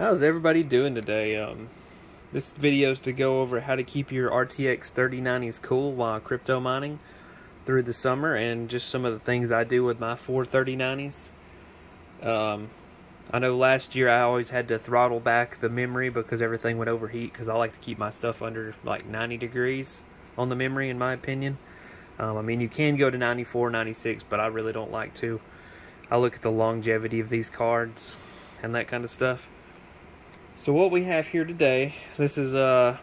How's everybody doing today? Um, this video is to go over how to keep your RTX 3090s cool while crypto mining through the summer and just some of the things I do with my four 3090s. Um, I know last year I always had to throttle back the memory because everything would overheat because I like to keep my stuff under like 90 degrees on the memory in my opinion. Um, I mean you can go to 94, 96 but I really don't like to. I look at the longevity of these cards and that kind of stuff. So what we have here today, this is a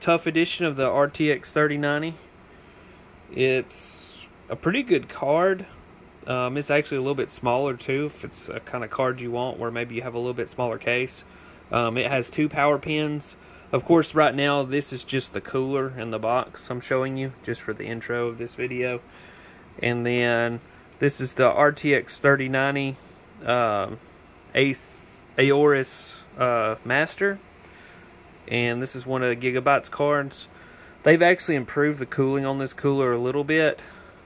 TUF edition of the RTX 3090. It's a pretty good card. Um, it's actually a little bit smaller too, if it's a kind of card you want where maybe you have a little bit smaller case. Um, it has two power pins. Of course, right now, this is just the cooler in the box I'm showing you, just for the intro of this video. And then, this is the RTX 3090 um, Ace Aorus uh, Master, and this is one of the Gigabytes cards. They've actually improved the cooling on this cooler a little bit,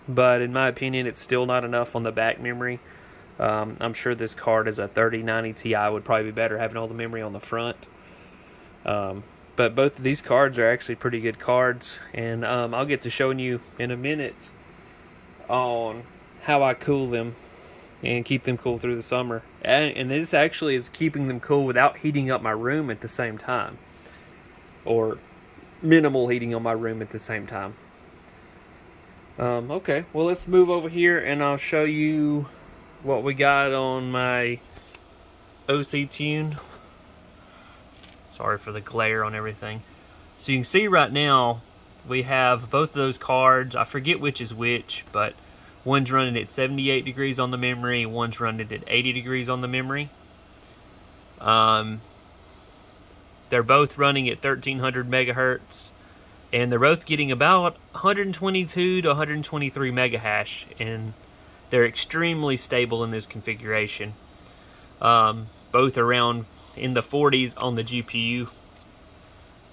but in my opinion, it's still not enough on the back memory. Um, I'm sure this card is a 3090 Ti would probably be better having all the memory on the front. Um, but both of these cards are actually pretty good cards, and um, I'll get to showing you in a minute on how I cool them and keep them cool through the summer. And, and, this actually is keeping them cool without heating up my room at the same time. Or minimal heating on my room at the same time. Um, okay, well let's move over here and I'll show you what we got on my OC Tune. Sorry for the glare on everything. So you can see right now we have both of those cards. I forget which is which, but One's running at 78 degrees on the memory, one's running at 80 degrees on the memory. Um, they're both running at 1300 megahertz, and they're both getting about 122 to 123 megahash, and they're extremely stable in this configuration. Um, both around in the 40s on the GPU,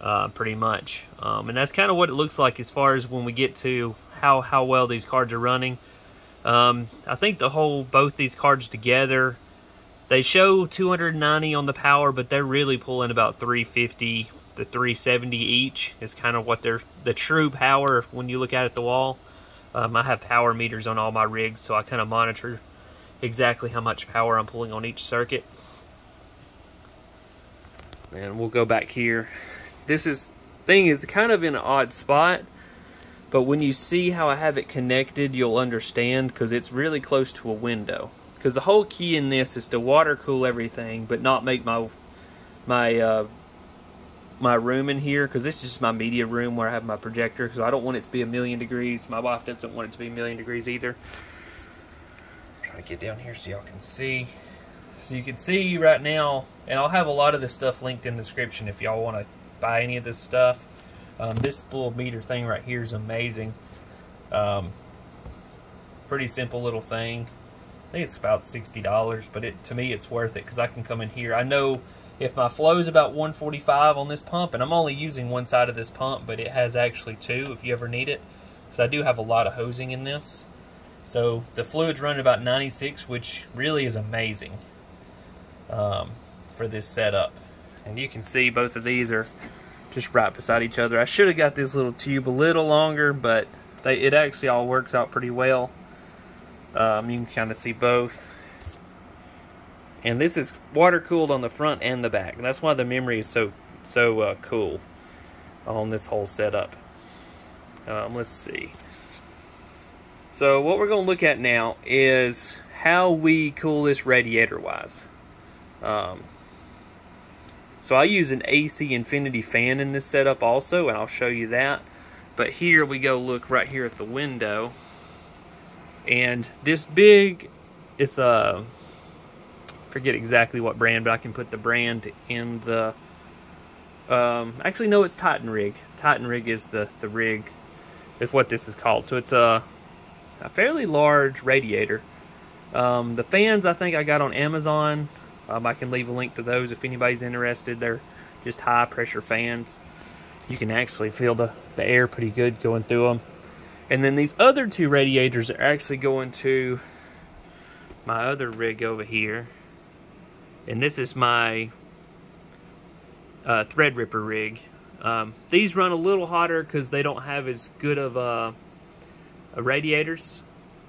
uh, pretty much. Um, and that's kind of what it looks like as far as when we get to how, how well these cards are running. Um, I think the whole, both these cards together, they show 290 on the power, but they're really pulling about 350 to 370 each is kind of what they're, the true power when you look at at the wall. Um, I have power meters on all my rigs, so I kind of monitor exactly how much power I'm pulling on each circuit. And we'll go back here. This is thing is kind of in an odd spot but when you see how I have it connected, you'll understand because it's really close to a window. Because the whole key in this is to water cool everything, but not make my my uh, my room in here because this is just my media room where I have my projector because I don't want it to be a million degrees. My wife doesn't want it to be a million degrees either. Try to get down here so y'all can see. So you can see right now, and I'll have a lot of this stuff linked in the description if y'all want to buy any of this stuff. Um, this little meter thing right here is amazing. Um, pretty simple little thing. I think it's about $60, but it to me it's worth it because I can come in here. I know if my flow is about 145 on this pump, and I'm only using one side of this pump, but it has actually two if you ever need it. Because I do have a lot of hosing in this. So the fluid's running about 96, which really is amazing um, for this setup. And you can see both of these are just right beside each other. I should have got this little tube a little longer, but they, it actually all works out pretty well. Um, you can kind of see both. And this is water cooled on the front and the back. And that's why the memory is so so uh, cool on this whole setup. Um, let's see. So what we're going to look at now is how we cool this radiator wise. Um, so I use an AC Infinity fan in this setup also, and I'll show you that. But here we go look right here at the window. And this big, it's a, forget exactly what brand, but I can put the brand in the, um, actually no, it's Titan Rig. Titan Rig is the, the rig, is what this is called. So it's a, a fairly large radiator. Um, the fans I think I got on Amazon. Um, I can leave a link to those if anybody's interested. They're just high pressure fans. You can actually feel the, the air pretty good going through them. And then these other two radiators are actually going to my other rig over here. And this is my uh, Threadripper rig. Um, these run a little hotter because they don't have as good of a radiators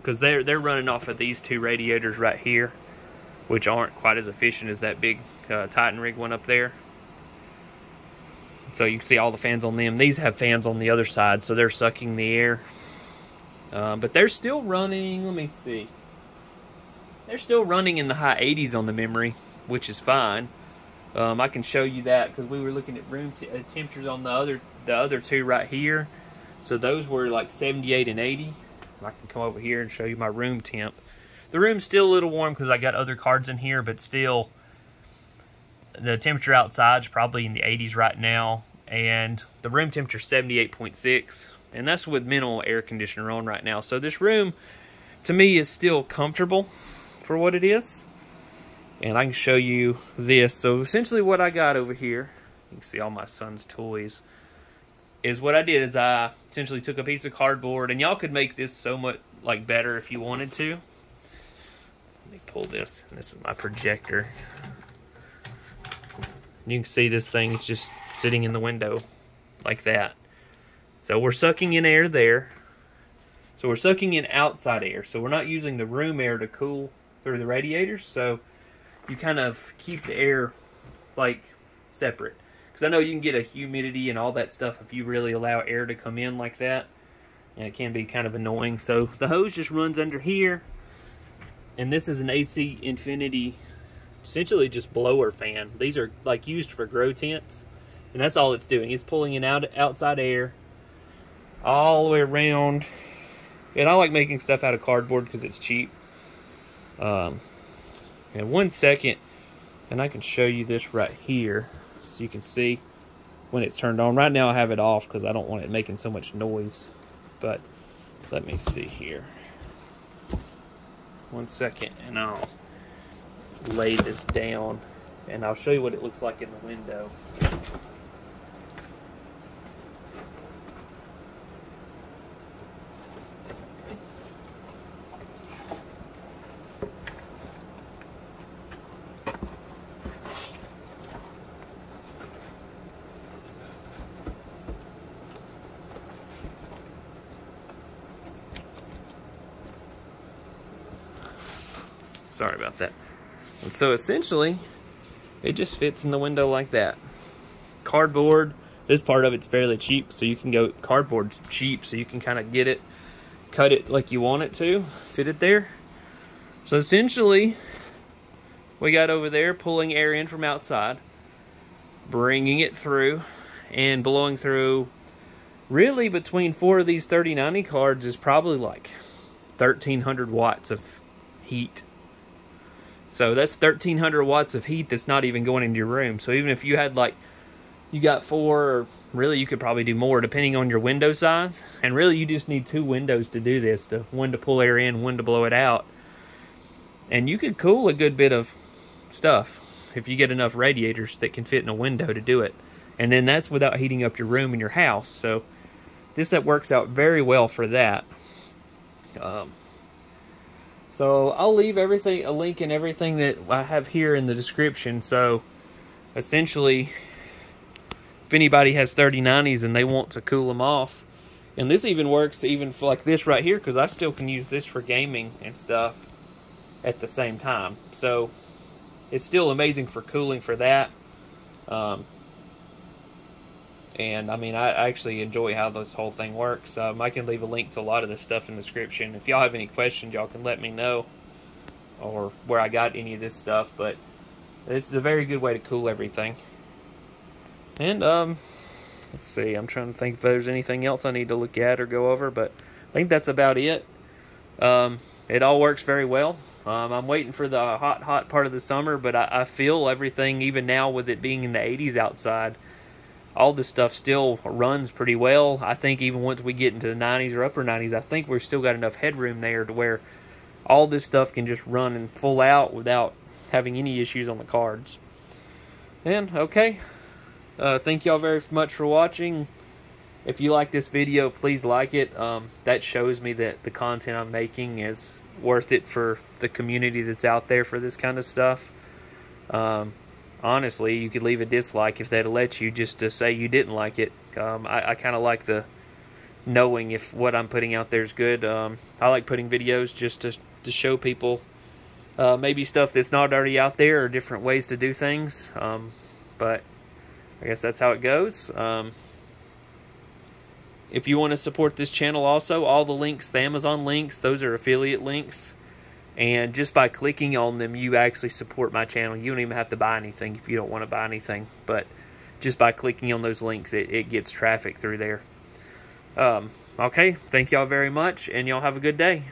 because they're they're running off of these two radiators right here, which aren't quite as efficient as that big uh, Titan rig one up there. So you can see all the fans on them. These have fans on the other side, so they're sucking the air. Uh, but they're still running. Let me see. They're still running in the high 80s on the memory, which is fine. Um, I can show you that because we were looking at room uh, temperatures on the other the other two right here. So those were like 78 and 80. I can come over here and show you my room temp. The room's still a little warm because I got other cards in here, but still the temperature outside is probably in the 80s right now. And the room temperature is 78.6. And that's with minimal air conditioner on right now. So this room, to me, is still comfortable for what it is. And I can show you this. So essentially what I got over here, you can see all my son's toys, is what I did is I essentially took a piece of cardboard, and y'all could make this so much like better if you wanted to. Me pull this. This is my projector. You can see this thing is just sitting in the window like that. So we're sucking in air there. So we're sucking in outside air. So we're not using the room air to cool through the radiators. So you kind of keep the air like separate. Because I know you can get a humidity and all that stuff if you really allow air to come in like that. And it can be kind of annoying. So the hose just runs under here. And this is an AC Infinity, essentially just blower fan. These are like used for grow tents. And that's all it's doing. It's pulling in out outside air all the way around. And I like making stuff out of cardboard because it's cheap. Um, and one second, and I can show you this right here so you can see when it's turned on. Right now I have it off because I don't want it making so much noise. But let me see here. One second and I'll lay this down and I'll show you what it looks like in the window. Sorry about that. And so essentially, it just fits in the window like that. Cardboard, this part of it's fairly cheap, so you can go, cardboard's cheap, so you can kind of get it, cut it like you want it to, fit it there. So essentially, we got over there pulling air in from outside, bringing it through, and blowing through really between four of these 3090 cards is probably like 1300 watts of heat so that's 1300 watts of heat that's not even going into your room. So even if you had like, you got four, really you could probably do more depending on your window size. And really you just need two windows to do this, to one to pull air in, one to blow it out. And you could cool a good bit of stuff if you get enough radiators that can fit in a window to do it. And then that's without heating up your room and your house. So this that works out very well for that. Um, so I'll leave everything, a link and everything that I have here in the description. So essentially, if anybody has 3090s and they want to cool them off, and this even works even for like this right here, because I still can use this for gaming and stuff at the same time. So it's still amazing for cooling for that. Um, and I mean, I actually enjoy how this whole thing works. Um, I can leave a link to a lot of this stuff in the description. If y'all have any questions, y'all can let me know, or where I got any of this stuff. But is a very good way to cool everything. And um, let's see. I'm trying to think if there's anything else I need to look at or go over, but I think that's about it. Um, it all works very well. Um, I'm waiting for the hot, hot part of the summer, but I, I feel everything, even now with it being in the 80s outside all this stuff still runs pretty well. I think even once we get into the 90s or upper 90s, I think we've still got enough headroom there to where all this stuff can just run and full out without having any issues on the cards. And, okay, uh, thank y'all very much for watching. If you like this video, please like it. Um, that shows me that the content I'm making is worth it for the community that's out there for this kind of stuff. Um, honestly, you could leave a dislike if they'd let you just to say you didn't like it. Um, I, I kind of like the knowing if what I'm putting out there is good. Um, I like putting videos just to, to show people uh, maybe stuff that's not already out there or different ways to do things. Um, but I guess that's how it goes. Um, if you want to support this channel also, all the links, the Amazon links, those are affiliate links. And just by clicking on them, you actually support my channel. You don't even have to buy anything if you don't want to buy anything. But just by clicking on those links, it, it gets traffic through there. Um, okay, thank y'all very much, and y'all have a good day.